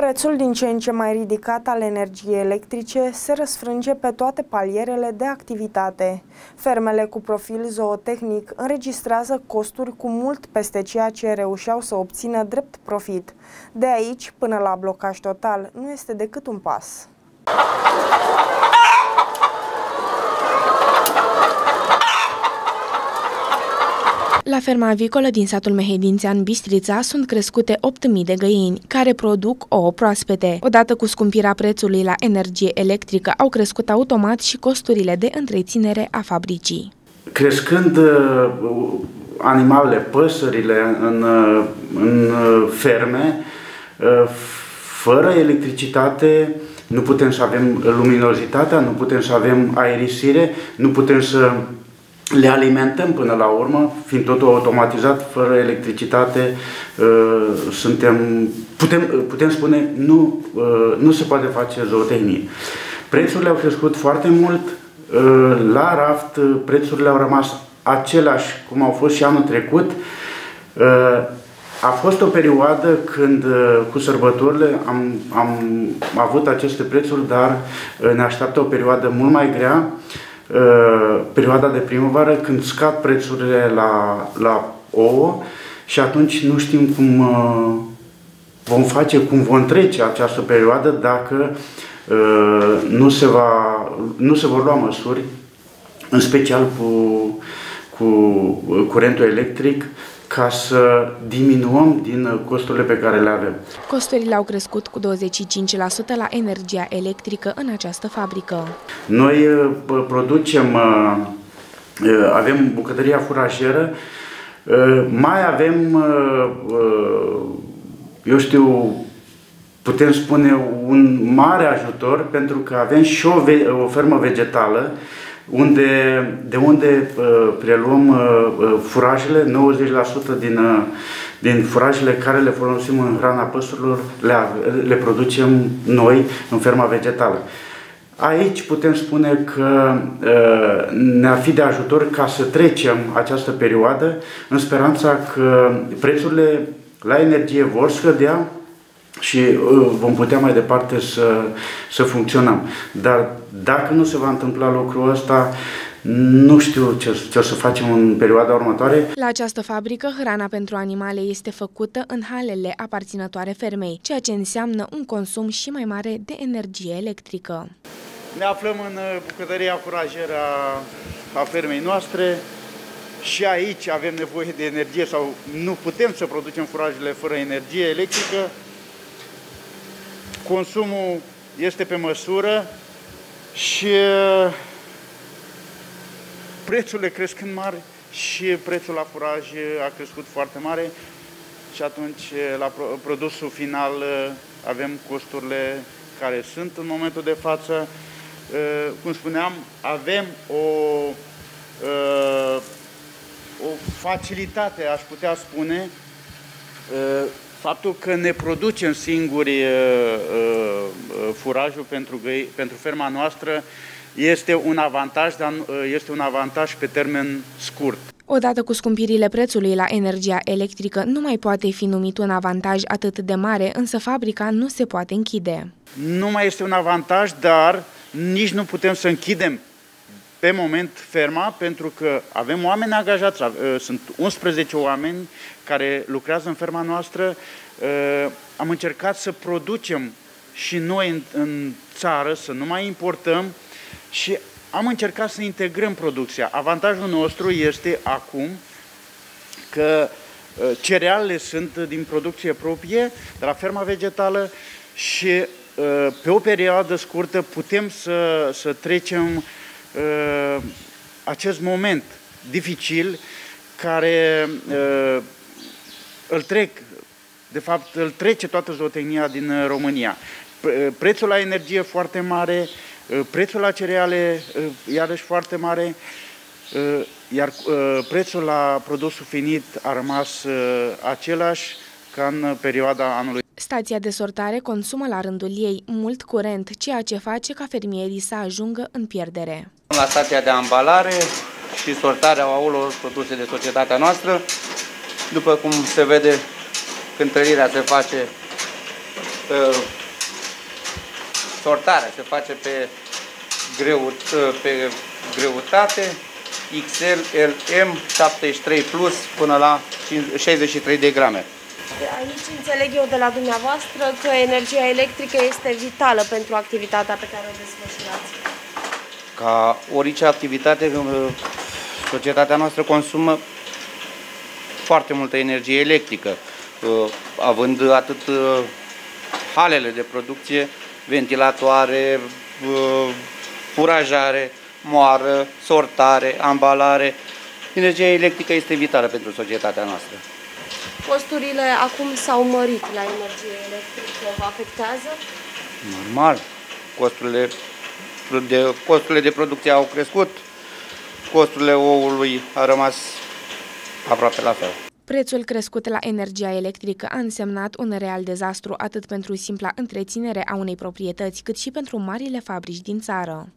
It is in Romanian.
Prețul din ce în ce mai ridicat al energiei electrice se răsfrânge pe toate palierele de activitate. Fermele cu profil zootehnic înregistrează costuri cu mult peste ceea ce reușeau să obțină drept profit. De aici, până la blocaj total, nu este decât un pas. La ferma avicolă din satul Mehedințean Bistrița sunt crescute 8.000 de găini, care produc ouă proaspete. Odată cu scumpirea prețului la energie electrică, au crescut automat și costurile de întreținere a fabricii. Crescând uh, animalele, păsările în, uh, în uh, ferme, fără electricitate, nu putem să avem luminozitatea, nu putem să avem aerisire, nu putem să le alimentăm până la urmă, fiind totul automatizat, fără electricitate, uh, suntem, putem, putem spune, nu, uh, nu se poate face zootehnie. Prețurile au crescut foarte mult, uh, la raft prețurile au rămas aceleași cum au fost și anul trecut. A fost o perioadă când cu sărbătorile am, am avut aceste prețuri, dar ne așteaptă o perioadă mult mai grea Uh, perioada de primăvară când scad prețurile la, la ouă și atunci nu știm cum uh, vom face, cum vom trece această perioadă dacă uh, nu se, va, nu se vor lua măsuri, în special cu, cu curentul electric, ca să diminuăm din costurile pe care le avem. Costurile au crescut cu 25% la energia electrică în această fabrică. Noi uh, producem, uh, uh, avem bucătăria furajeră, mai avem, eu știu, putem spune un mare ajutor pentru că avem și o, o fermă vegetală unde, de unde uh, preluăm uh, uh furajele, 90% din, uh, din furajele care le folosim în hrana păsărilor le, le producem noi în ferma vegetală. Aici putem spune că uh, ne-ar fi de ajutor ca să trecem această perioadă în speranța că prețurile la energie vor scădea și uh, vom putea mai departe să, să funcționăm. Dar dacă nu se va întâmpla lucrul ăsta, nu știu ce, ce o să facem în perioada următoare. La această fabrică, hrana pentru animale este făcută în halele aparținătoare fermei, ceea ce înseamnă un consum și mai mare de energie electrică. Ne aflăm în uh, bucătăria furajeră a, a fermei noastre și aici avem nevoie de energie sau nu putem să producem furajele fără energie electrică consumul este pe măsură și uh, prețurile crescând mari și prețul la furaj a crescut foarte mare și atunci uh, la produsul final uh, avem costurile care sunt în momentul de față. Cum spuneam, avem o, o facilitate, aș putea spune, faptul că ne producem singuri uh, uh, uh, furajul pentru, găi, pentru ferma noastră este un avantaj, dar este un avantaj pe termen scurt. Odată cu scumpirile prețului la energia electrică, nu mai poate fi numit un avantaj atât de mare, însă fabrica nu se poate închide. Nu mai este un avantaj, dar nici nu putem să închidem pe moment ferma, pentru că avem oameni angajați, sunt 11 oameni care lucrează în ferma noastră. Am încercat să producem și noi în, în țară, să nu mai importăm și am încercat să integrăm producția. Avantajul nostru este acum că cerealele sunt din producție proprie, de la ferma vegetală și pe o perioadă scurtă putem să, să trecem uh, acest moment dificil care uh, îl trec, de fapt îl trece toată zootehnia din uh, România. Uh, prețul la energie foarte mare, uh, prețul la cereale iarăși foarte mare, iar prețul la produsul finit a rămas același ca în perioada anului. Stația de sortare consumă la rândul ei mult curent, ceea ce face ca fermierii să ajungă în pierdere. La stația de ambalare și sortarea ouălor produse de societatea noastră, după cum se vede, cântărirea se face uh, sortarea se face pe, greu, uh, pe greutate, XL, LM, 73 plus până la 63 de grame. Aici înțeleg eu de la dumneavoastră că energia electrică este vitală pentru activitatea pe care o desfășurați. Ca orice activitate, uh, societatea noastră consumă foarte multă energie electrică, uh, având atât uh, halele de producție, ventilatoare, furajare, moară, sortare, ambalare. Energia electrică este vitală pentru societatea noastră. Costurile acum s-au mărit la energie electrică, vă afectează? Normal. Costurile de, costurile de producție au crescut, costurile oului a rămas aproape la fel. Prețul crescut la energia electrică a însemnat un real dezastru atât pentru simpla întreținere a unei proprietăți, cât și pentru marile fabrici din țară.